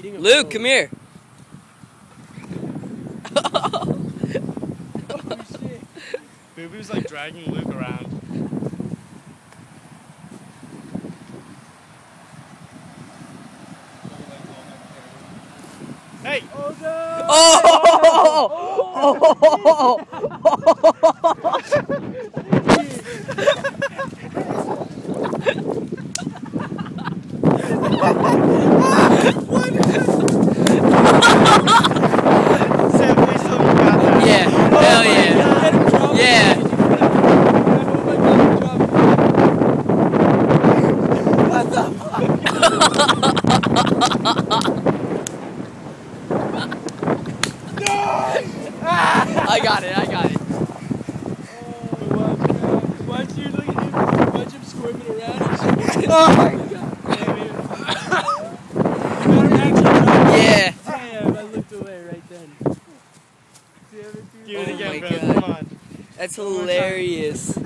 eating a Luke, come here. Boo Boo's like dragging Luke around. Hey! Oh no! Oh! oh! Sam, please tell me you got that. Yeah, hell yeah. Let him drop it. Yeah. I hope I got him drop it. I got it, I got it. Oh, watch. Watch you look at him. Watch him squirming around. Oh my actually dropped. Yeah. Damn, I looked away right then. Damn it, dude. Give it again, bro. God. Come on. That's hilarious.